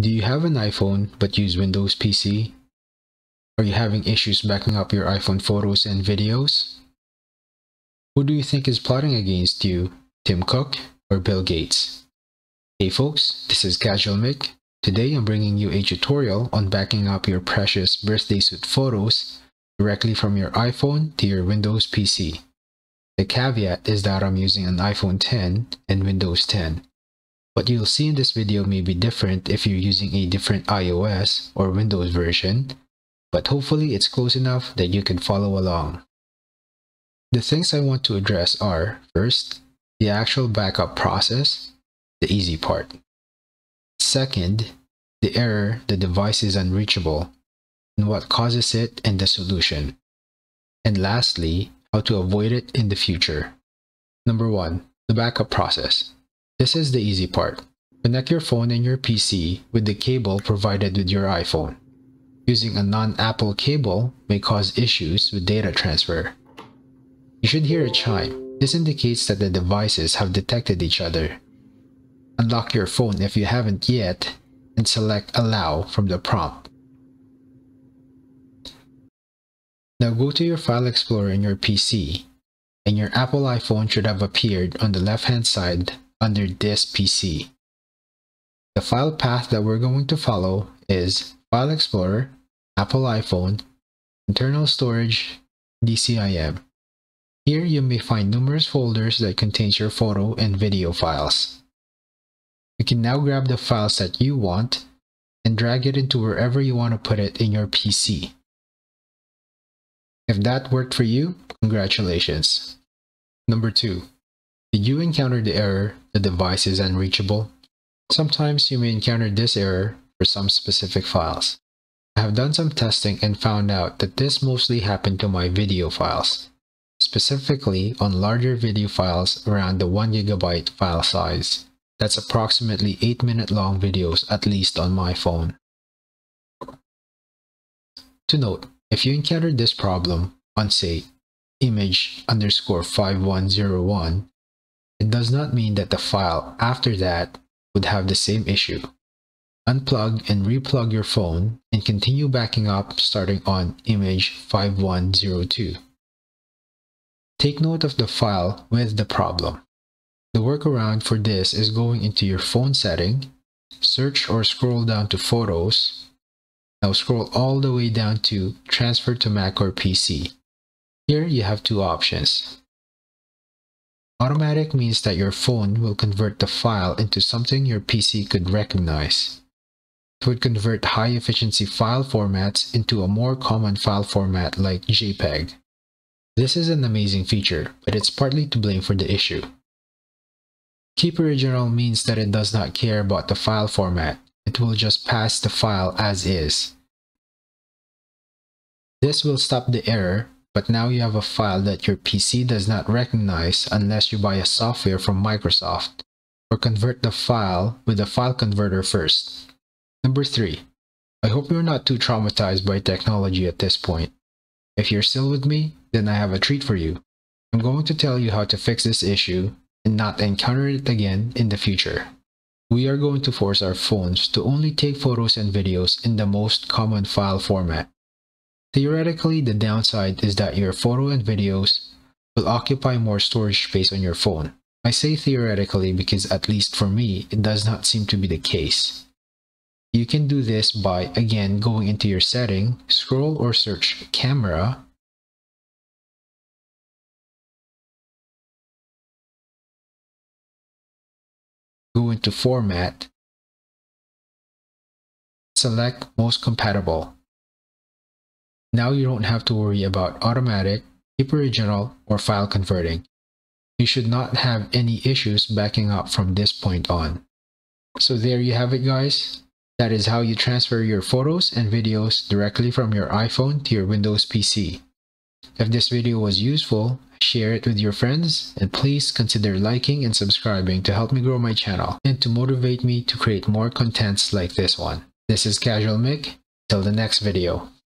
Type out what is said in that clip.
Do you have an iPhone but use Windows PC? Are you having issues backing up your iPhone photos and videos? Who do you think is plotting against you, Tim Cook or Bill Gates? Hey folks, this is Casual Micc. Today I'm bringing you a tutorial on backing up your precious birthday suit photos directly from your iPhone to your Windows PC. The caveat is that I'm using an iPhone 10 and Windows 10. What you'll see in this video may be different if you're using a different iOS or Windows version, but hopefully it's close enough that you can follow along. The things I want to address are, first, the actual backup process, the easy part. Second, the error the device is unreachable, and what causes it and the solution. And lastly, how to avoid it in the future. Number 1. The backup process. This is the easy part. Connect your phone and your PC with the cable provided with your iPhone. Using a non-Apple cable may cause issues with data transfer. You should hear a chime. This indicates that the devices have detected each other. Unlock your phone if you haven't yet and select Allow from the prompt. Now go to your File Explorer in your PC, and your Apple iPhone should have appeared on the left-hand side under this PC. The file path that we're going to follow is File Explorer, Apple iPhone, Internal Storage, DCIM. Here you may find numerous folders that contains your photo and video files. You can now grab the files that you want and drag it into wherever you want to put it in your PC. If that worked for you, congratulations. Number 2. Did you encounter the error the device is unreachable? Sometimes you may encounter this error for some specific files. I have done some testing and found out that this mostly happened to my video files, specifically on larger video files around the 1GB file size. That's approximately 8 minute long videos at least on my phone. To note, if you encountered this problem on say image underscore 5101 it does not mean that the file after that would have the same issue. Unplug and replug your phone and continue backing up starting on image 5102. Take note of the file with the problem. The workaround for this is going into your phone setting, search or scroll down to photos, now scroll all the way down to transfer to Mac or PC. Here you have two options. Automatic means that your phone will convert the file into something your PC could recognize. It would convert high efficiency file formats into a more common file format like JPEG. This is an amazing feature, but it's partly to blame for the issue. Keep original means that it does not care about the file format, it will just pass the file as is. This will stop the error but now you have a file that your PC does not recognize unless you buy a software from Microsoft or convert the file with a file converter first. Number 3. I hope you're not too traumatized by technology at this point. If you're still with me, then I have a treat for you. I'm going to tell you how to fix this issue and not encounter it again in the future. We are going to force our phones to only take photos and videos in the most common file format. Theoretically, the downside is that your photo and videos will occupy more storage space on your phone. I say theoretically because at least for me, it does not seem to be the case. You can do this by, again, going into your setting, scroll or search camera, go into format, select most compatible. Now you don't have to worry about automatic, keep original, or file converting. You should not have any issues backing up from this point on. So there you have it guys. That is how you transfer your photos and videos directly from your iPhone to your Windows PC. If this video was useful, share it with your friends, and please consider liking and subscribing to help me grow my channel and to motivate me to create more contents like this one. This is Casual Micc. Till the next video.